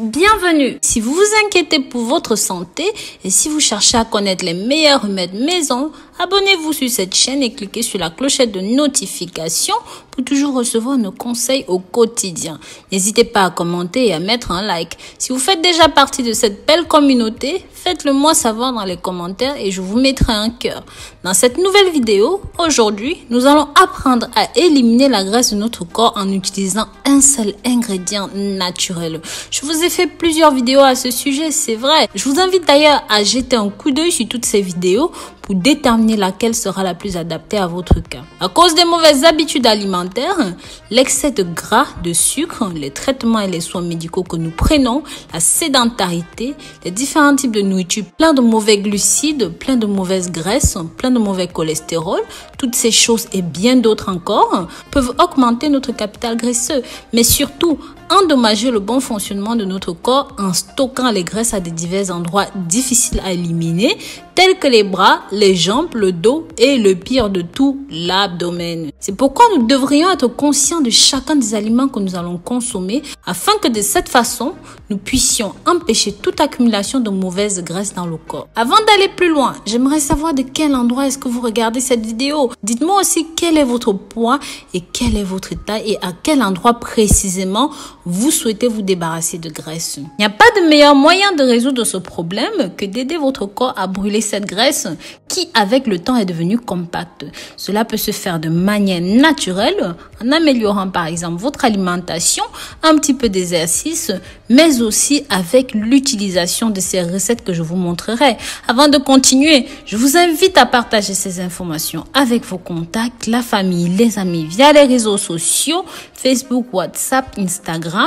Bienvenue. Si vous vous inquiétez pour votre santé et si vous cherchez à connaître les meilleurs remèdes maison, abonnez-vous sur cette chaîne et cliquez sur la clochette de notification pour toujours recevoir nos conseils au quotidien. N'hésitez pas à commenter et à mettre un like. Si vous faites déjà partie de cette belle communauté, faites-le moi savoir dans les commentaires et je vous mettrai un cœur. Dans cette nouvelle vidéo, aujourd'hui, nous allons apprendre à éliminer la graisse de notre corps en utilisant un seul ingrédient naturel. Je vous ai fait plusieurs vidéos à ce sujet, c'est vrai. Je vous invite d'ailleurs à jeter un coup d'œil sur toutes ces vidéos déterminer laquelle sera la plus adaptée à votre cas. À cause des mauvaises habitudes alimentaires, l'excès de gras, de sucre, les traitements et les soins médicaux que nous prenons, la sédentarité, les différents types de nourriture, plein de mauvais glucides, plein de mauvaises graisses, plein de mauvais cholestérol, toutes ces choses et bien d'autres encore peuvent augmenter notre capital graisseux, mais surtout endommager le bon fonctionnement de notre corps en stockant les graisses à des divers endroits difficiles à éliminer, tels que les bras, les jambes, le dos et le pire de tout, l'abdomen. C'est pourquoi nous devrions être conscients de chacun des aliments que nous allons consommer afin que de cette façon, nous puissions empêcher toute accumulation de mauvaises graisses dans le corps. Avant d'aller plus loin, j'aimerais savoir de quel endroit est-ce que vous regardez cette vidéo. Dites-moi aussi quel est votre poids et quel est votre taille et à quel endroit précisément vous souhaitez vous débarrasser de graisse. Il n'y a pas de meilleur moyen de résoudre ce problème que d'aider votre corps à brûler cette graisse qui, avec le temps, est devenue compacte. Cela peut se faire de manière naturelle en améliorant par exemple votre alimentation, un petit peu d'exercice, mais aussi avec l'utilisation de ces recettes que je vous montrerai. Avant de continuer, je vous invite à partager ces informations avec vos contacts, la famille, les amis via les réseaux sociaux, Facebook, WhatsApp, Instagram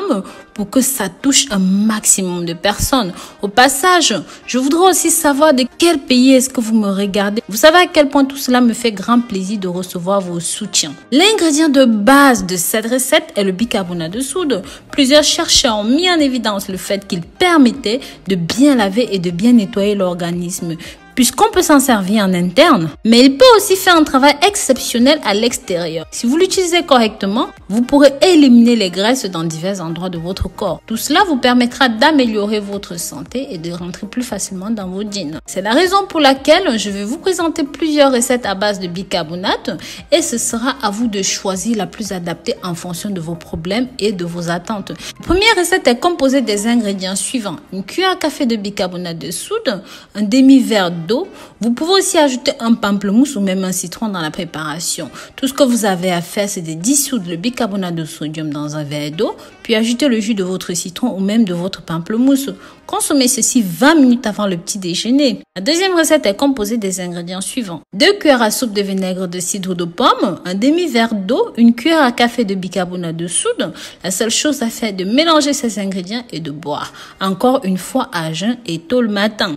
pour que ça touche un maximum de personnes. Au passage, je voudrais aussi savoir de quel pays est-ce que vous me regardez. Vous savez à quel point tout cela me fait grand plaisir de recevoir vos soutiens. L'ingrédient de base de cette recette est le bicarbonate de soude. Plusieurs chercheurs ont mis en évidence le fait qu'il permettait de bien laver et de bien nettoyer l'organisme puisqu'on peut s'en servir en interne, mais il peut aussi faire un travail exceptionnel à l'extérieur. Si vous l'utilisez correctement, vous pourrez éliminer les graisses dans divers endroits de votre corps. Tout cela vous permettra d'améliorer votre santé et de rentrer plus facilement dans vos jeans. C'est la raison pour laquelle je vais vous présenter plusieurs recettes à base de bicarbonate et ce sera à vous de choisir la plus adaptée en fonction de vos problèmes et de vos attentes. La première recette est composée des ingrédients suivants. Une cuillère à café de bicarbonate de soude, un demi-verre d'eau. Vous pouvez aussi ajouter un pamplemousse ou même un citron dans la préparation. Tout ce que vous avez à faire, c'est de dissoudre le bicarbonate de sodium dans un verre d'eau, puis ajouter le jus de votre citron ou même de votre pamplemousse. Consommez ceci 20 minutes avant le petit déjeuner. La deuxième recette est composée des ingrédients suivants. 2 cuillères à soupe de vinaigre de cidre de pomme, un demi-verre d'eau, une cuillère à café de bicarbonate de soude. La seule chose à faire est de mélanger ces ingrédients et de boire. Encore une fois à jeun et tôt le matin.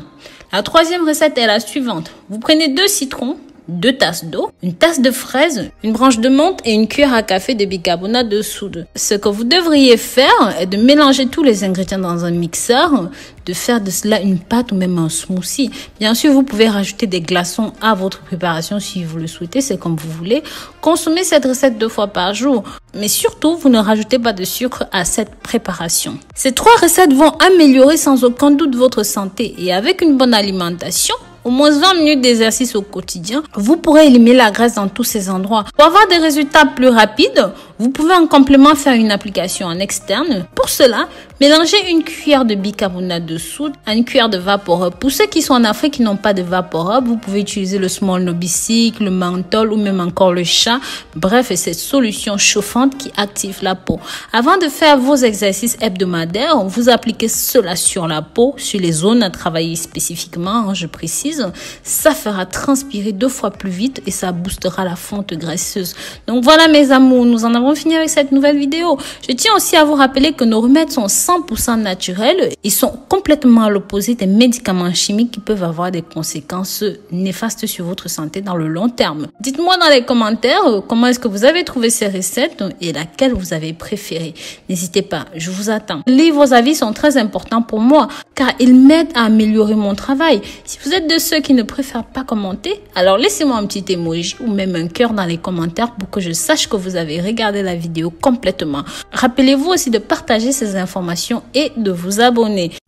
La troisième recette est la suivante. Vous prenez deux citrons, deux tasses d'eau, une tasse de fraises, une branche de menthe et une cuillère à café de bicarbonate de soude. Ce que vous devriez faire est de mélanger tous les ingrédients dans un mixeur, de faire de cela une pâte ou même un smoothie. Bien sûr, vous pouvez rajouter des glaçons à votre préparation si vous le souhaitez, c'est comme vous voulez. Consommez cette recette deux fois par jour. Mais surtout, vous ne rajoutez pas de sucre à cette préparation. Ces trois recettes vont améliorer sans aucun doute votre santé et avec une bonne alimentation, au moins 20 minutes d'exercice au quotidien, vous pourrez éliminer la graisse dans tous ces endroits. Pour avoir des résultats plus rapides, vous pouvez en complément faire une application en externe. Pour cela, mélangez une cuillère de bicarbonate de soude à une cuillère de Vaporub. Pour ceux qui sont en Afrique qui n'ont pas de Vaporub, vous pouvez utiliser le Small Nobicycle, le Menthol ou même encore le chat. Bref, c'est cette solution chauffante qui active la peau. Avant de faire vos exercices hebdomadaires, vous appliquez cela sur la peau, sur les zones à travailler spécifiquement, hein, je précise ça fera transpirer deux fois plus vite et ça boostera la fonte graisseuse. Donc voilà mes amours, nous en avons fini avec cette nouvelle vidéo. Je tiens aussi à vous rappeler que nos remèdes sont 100% naturels. Ils sont complètement à l'opposé des médicaments chimiques qui peuvent avoir des conséquences néfastes sur votre santé dans le long terme. Dites-moi dans les commentaires euh, comment est-ce que vous avez trouvé ces recettes et laquelle vous avez préférée. N'hésitez pas, je vous attends. Les vos avis sont très importants pour moi car ils m'aident à améliorer mon travail. Si vous êtes de ceux qui ne préfèrent pas commenter, alors laissez-moi un petit emoji ou même un cœur dans les commentaires pour que je sache que vous avez regardé la vidéo complètement. Rappelez-vous aussi de partager ces informations et de vous abonner.